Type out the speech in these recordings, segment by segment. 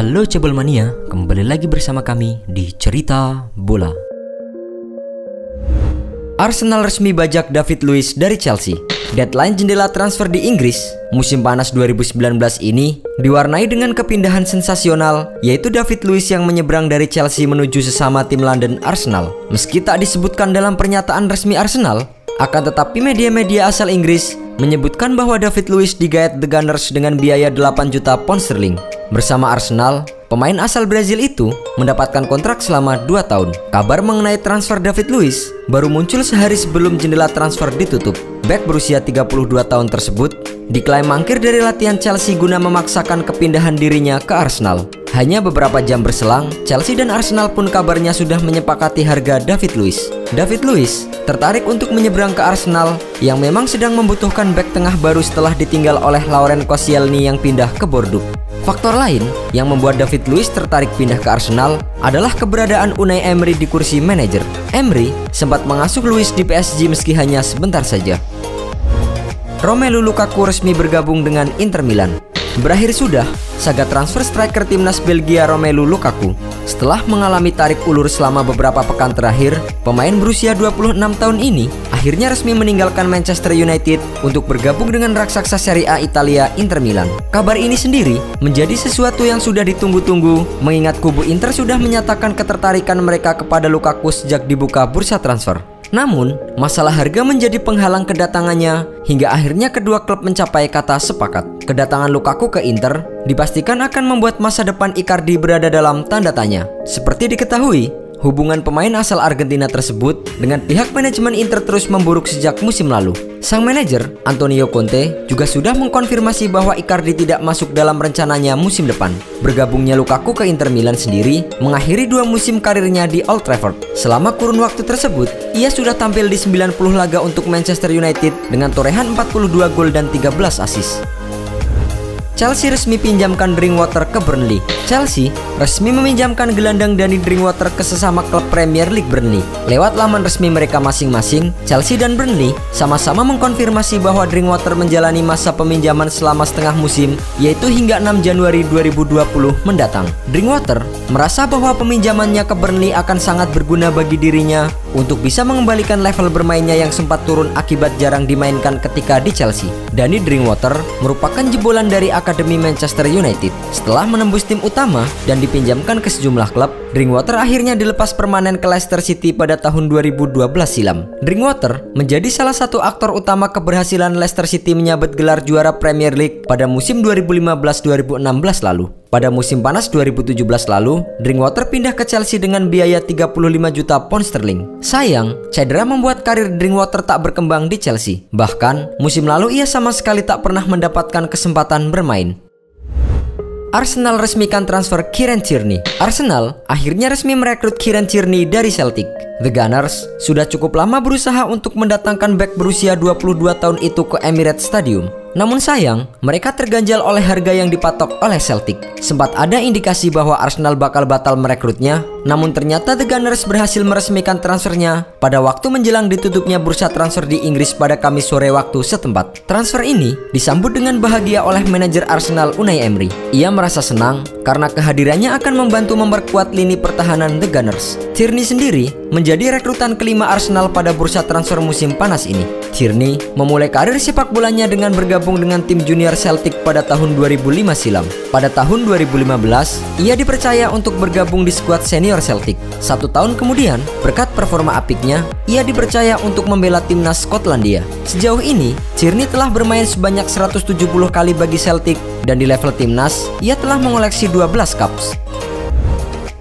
Halo Cebol Mania, kembali lagi bersama kami di Cerita Bola. Arsenal resmi bajak David Luiz dari Chelsea. Deadline jendela transfer di Inggris musim panas 2019 ini diwarnai dengan kepindahan sensasional yaitu David Luiz yang menyeberang dari Chelsea menuju sesama tim London Arsenal. Meski tak disebutkan dalam pernyataan resmi Arsenal, akan tetapi media-media asal Inggris menyebutkan bahwa David Luiz digayat The Gunners dengan biaya 8 juta pound sterling. Bersama Arsenal, pemain asal Brazil itu mendapatkan kontrak selama 2 tahun. Kabar mengenai transfer David Luiz baru muncul sehari sebelum jendela transfer ditutup. Back berusia 32 tahun tersebut diklaim mangkir dari latihan Chelsea guna memaksakan kepindahan dirinya ke Arsenal. Hanya beberapa jam berselang, Chelsea dan Arsenal pun kabarnya sudah menyepakati harga David Luiz. David Luiz tertarik untuk menyeberang ke Arsenal yang memang sedang membutuhkan back tengah baru setelah ditinggal oleh Lauren Koscielny yang pindah ke Bordeaux. Faktor lain yang membuat David Luiz tertarik pindah ke Arsenal adalah keberadaan Unai Emery di kursi manajer. Emery sempat mengasuh Luiz di PSG meski hanya sebentar saja. Romelu Lukaku resmi bergabung dengan Inter Milan. Berakhir sudah saga transfer striker timnas Belgia Romelu Lukaku. Setelah mengalami tarik ulur selama beberapa pekan terakhir, pemain berusia 26 tahun ini akhirnya resmi meninggalkan Manchester United untuk bergabung dengan raksasa Serie A Italia Inter Milan. Kabar ini sendiri menjadi sesuatu yang sudah ditunggu-tunggu mengingat kubu Inter sudah menyatakan ketertarikan mereka kepada Lukaku sejak dibuka bursa transfer. Namun, masalah harga menjadi penghalang kedatangannya hingga akhirnya kedua klub mencapai kata sepakat. Kedatangan Lukaku ke Inter dipastikan akan membuat masa depan Icardi berada dalam tanda tanya. Seperti diketahui, hubungan pemain asal Argentina tersebut dengan pihak manajemen Inter terus memburuk sejak musim lalu. Sang manajer, Antonio Conte, juga sudah mengkonfirmasi bahwa Icardi tidak masuk dalam rencananya musim depan. Bergabungnya Lukaku ke Inter Milan sendiri mengakhiri dua musim karirnya di Old Trafford. Selama kurun waktu tersebut, ia sudah tampil di 90 laga untuk Manchester United dengan torehan 42 gol dan 13 assist. Chelsea resmi pinjamkan Drinkwater ke Burnley. Chelsea resmi meminjamkan gelandang Danny Drinkwater ke sesama klub Premier League Burnley. Lewat laman resmi mereka masing-masing, Chelsea dan Burnley sama-sama mengkonfirmasi bahwa Drinkwater menjalani masa peminjaman selama setengah musim, yaitu hingga 6 Januari 2020 mendatang. Drinkwater merasa bahwa peminjamannya ke Burnley akan sangat berguna bagi dirinya untuk bisa mengembalikan level bermainnya yang sempat turun akibat jarang dimainkan ketika di Chelsea. Danny Drinkwater merupakan jebolan dari akademi Akademi Manchester United. Setelah menembus tim utama dan dipinjamkan ke sejumlah klub, Drinkwater akhirnya dilepas permanen ke Leicester City pada tahun 2012 silam. Drinkwater menjadi salah satu aktor utama keberhasilan Leicester City menyabet gelar juara Premier League pada musim 2015-2016 lalu. Pada musim panas 2017 lalu, Drinkwater pindah ke Chelsea dengan biaya 35 juta pound sterling. Sayang, cedera membuat karir Drinkwater tak berkembang di Chelsea. Bahkan, musim lalu ia sama sekali tak pernah mendapatkan kesempatan bermain. Arsenal resmikan transfer Kieran Tierney. Arsenal akhirnya resmi merekrut Kieran Tierney dari Celtic. The Gunners sudah cukup lama berusaha untuk mendatangkan back berusia 22 tahun itu ke Emirates Stadium. Namun sayang, mereka terganjal oleh harga yang dipatok oleh Celtic. Sempat ada indikasi bahwa Arsenal bakal batal merekrutnya, namun ternyata The Gunners berhasil meresmikan transfernya pada waktu menjelang ditutupnya bursa transfer di Inggris pada Kamis sore waktu setempat. Transfer ini disambut dengan bahagia oleh manajer Arsenal Unai Emery. Ia merasa senang karena kehadirannya akan membantu memperkuat lini pertahanan The Gunners. Tierney sendiri menjadi rekrutan kelima Arsenal pada bursa transfer musim panas ini. Tierney memulai karir sepak bolanya dengan bergabung bergabung dengan tim junior Celtic pada tahun 2005 silam. Pada tahun 2015, ia dipercaya untuk bergabung di skuad senior Celtic. Satu tahun kemudian, berkat performa apiknya, ia dipercaya untuk membela timnas Skotlandia. Sejauh ini, Tierney telah bermain sebanyak 170 kali bagi Celtic dan di level timnas, ia telah mengoleksi 12 caps.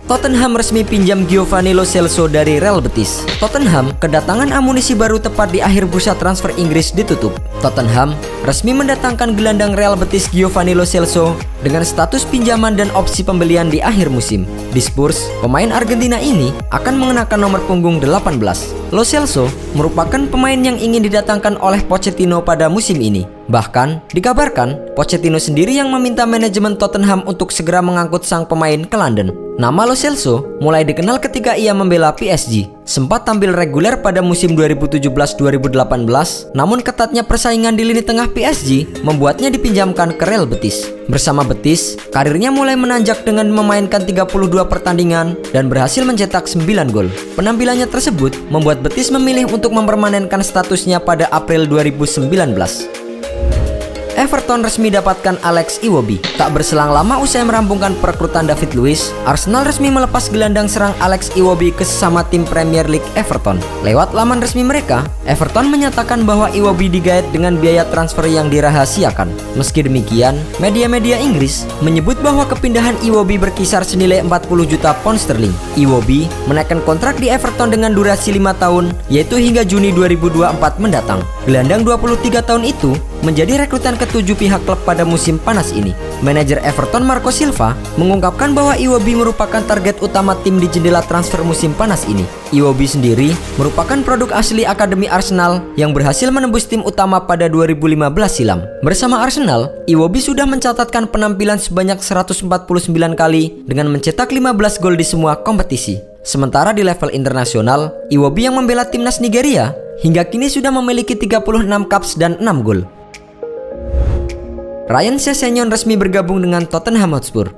Tottenham resmi pinjam Giovanni Lo Celso dari Real Betis. Tottenham kedatangan amunisi baru tepat di akhir bursa transfer Inggris ditutup. Tottenham resmi mendatangkan gelandang Real Betis Giovanni Lo Celso dengan status pinjaman dan opsi pembelian di akhir musim. Di Spurs, pemain Argentina ini akan mengenakan nomor punggung 18. Lo Celso merupakan pemain yang ingin didatangkan oleh Pochettino pada musim ini. Bahkan, dikabarkan Pochettino sendiri yang meminta manajemen Tottenham untuk segera mengangkut sang pemain ke London. Nama Lo Celso mulai dikenal ketika ia membela PSG. Sempat tampil reguler pada musim 2017-2018, namun ketatnya persaingan di lini tengah PSG membuatnya dipinjamkan ke Real Betis. Bersama Betis, karirnya mulai menanjak dengan memainkan 32 pertandingan dan berhasil mencetak 9 gol. Penampilannya tersebut membuat Betis memilih untuk mempermanenkan statusnya pada April 2019. Everton resmi dapatkan Alex Iwobi. Tak berselang lama usai merampungkan perekrutan David Luiz, Arsenal resmi melepas gelandang serang Alex Iwobi ke sesama tim Premier League Everton. Lewat laman resmi mereka, Everton menyatakan bahwa Iwobi digait dengan biaya transfer yang dirahasiakan. Meski demikian, media-media Inggris menyebut bahwa kepindahan Iwobi berkisar senilai 40 juta pound sterling. Iwobi menaikkan kontrak di Everton dengan durasi 5 tahun, yaitu hingga Juni 2024 mendatang. Gelandang 23 tahun itu menjadi rekrutan ketujuh pihak klub pada musim panas ini. Manajer Everton Marco Silva mengungkapkan bahwa Iwobi merupakan target utama tim di jendela transfer musim panas ini. Iwobi sendiri merupakan produk asli Akademi Arsenal yang berhasil menembus tim utama pada 2015 silam. Bersama Arsenal, Iwobi sudah mencatatkan penampilan sebanyak 149 kali dengan mencetak 15 gol di semua kompetisi. Sementara di level internasional, Iwobi yang membela timnas Nigeria hingga kini sudah memiliki 36 caps dan 6 gol. Ryan Sessegnon resmi bergabung dengan Tottenham Hotspur.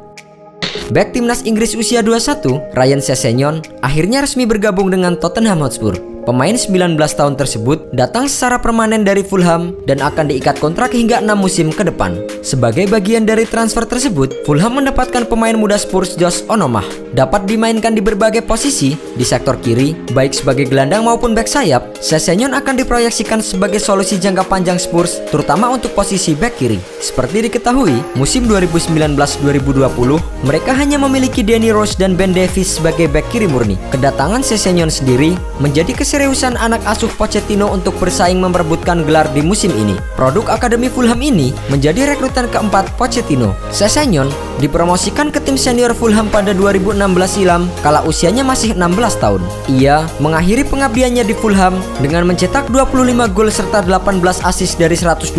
Back timnas Inggris usia 21, Ryan Sessegnon akhirnya resmi bergabung dengan Tottenham Hotspur. Pemain 19 tahun tersebut datang secara permanen dari Fulham dan akan diikat kontrak hingga 6 musim ke depan. Sebagai bagian dari transfer tersebut, Fulham mendapatkan pemain muda Spurs Josh Onomah. Dapat dimainkan di berbagai posisi di sektor kiri, baik sebagai gelandang maupun back sayap. Sessegnon akan diproyeksikan sebagai solusi jangka panjang Spurs, terutama untuk posisi back kiri. Seperti diketahui, musim 2019-2020, mereka hanya memiliki Danny Rose dan Ben Davis sebagai back kiri murni. Kedatangan Sessegnon sendiri menjadi kes keseriusan anak asuh Pochettino untuk bersaing memperebutkan gelar di musim ini. Produk Akademi Fulham ini menjadi rekrutan keempat Pochettino. Sessegnon dipromosikan ke tim senior Fulham pada 2016 silam kala usianya masih 16 tahun. Ia mengakhiri pengabdiannya di Fulham dengan mencetak 25 gol serta 18 assist dari 120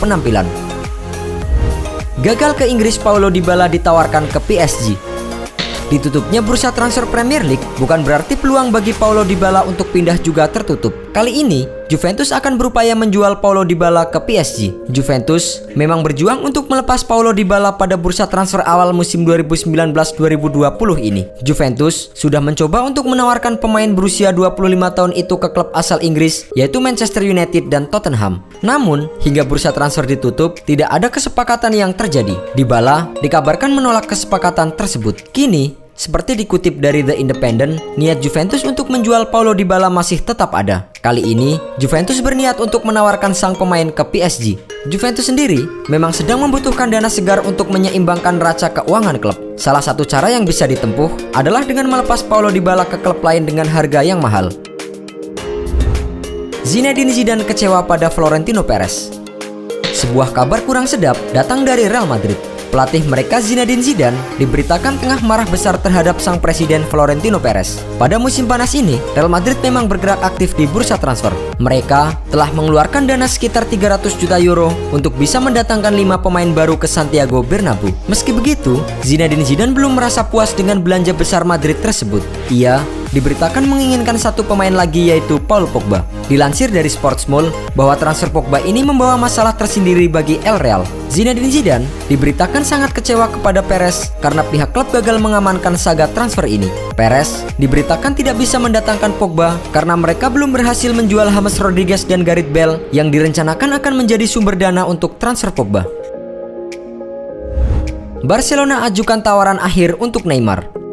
penampilan. Gagal ke Inggris Paulo Dybala ditawarkan ke PSG. Ditutupnya bursa transfer Premier League bukan berarti peluang bagi Paulo Dybala untuk pindah juga tertutup. Kali ini, Juventus akan berupaya menjual Paulo Dybala ke PSG. Juventus memang berjuang untuk melepas Paulo Dybala pada bursa transfer awal musim 2019-2020 ini. Juventus sudah mencoba untuk menawarkan pemain berusia 25 tahun itu ke klub asal Inggris yaitu Manchester United dan Tottenham. Namun, hingga bursa transfer ditutup, tidak ada kesepakatan yang terjadi. Dybala dikabarkan menolak kesepakatan tersebut. Kini, seperti dikutip dari The Independent, niat Juventus untuk menjual Paulo Dybala masih tetap ada. Kali ini, Juventus berniat untuk menawarkan sang pemain ke PSG. Juventus sendiri memang sedang membutuhkan dana segar untuk menyeimbangkan raca keuangan klub. Salah satu cara yang bisa ditempuh adalah dengan melepas Paulo Dybala ke klub lain dengan harga yang mahal. Zinedine Zidane kecewa pada Florentino Perez. Sebuah kabar kurang sedap datang dari Real Madrid. Pelatih mereka Zinedine Zidane diberitakan tengah marah besar terhadap sang presiden Florentino Perez. Pada musim panas ini, Real Madrid memang bergerak aktif di bursa transfer. Mereka telah mengeluarkan dana sekitar 300 juta euro untuk bisa mendatangkan 5 pemain baru ke Santiago Bernabeu. Meski begitu, Zinedine Zidane belum merasa puas dengan belanja besar Madrid tersebut. Ia diberitakan menginginkan satu pemain lagi yaitu Paul Pogba. Dilansir dari Sportsmall bahwa transfer Pogba ini membawa masalah tersendiri bagi El Real. Zinedine Zidane diberitakan sangat kecewa kepada Perez karena pihak klub gagal mengamankan saga transfer ini. Perez diberitakan tidak bisa mendatangkan Pogba karena mereka belum berhasil menjual James Rodriguez dan Gareth Bale yang direncanakan akan menjadi sumber dana untuk transfer Pogba. Barcelona ajukan tawaran akhir untuk Neymar.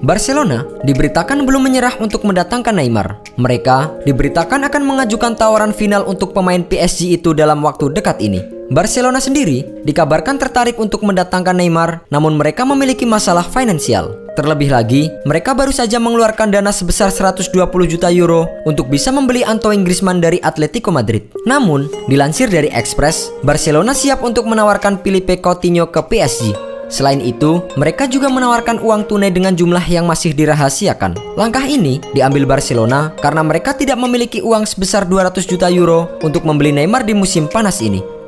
Barcelona diberitakan belum menyerah untuk mendatangkan Neymar. Mereka diberitakan akan mengajukan tawaran final untuk pemain PSG itu dalam waktu dekat ini. Barcelona sendiri dikabarkan tertarik untuk mendatangkan Neymar, namun mereka memiliki masalah finansial. Terlebih lagi, mereka baru saja mengeluarkan dana sebesar 120 juta euro untuk bisa membeli Antoine Griezmann dari Atletico Madrid. Namun, dilansir dari Express, Barcelona siap untuk menawarkan Philippe Coutinho ke PSG Selain itu, mereka juga menawarkan uang tunai dengan jumlah yang masih dirahasiakan. Langkah ini diambil Barcelona karena mereka tidak memiliki uang sebesar 200 juta euro untuk membeli Neymar di musim panas ini.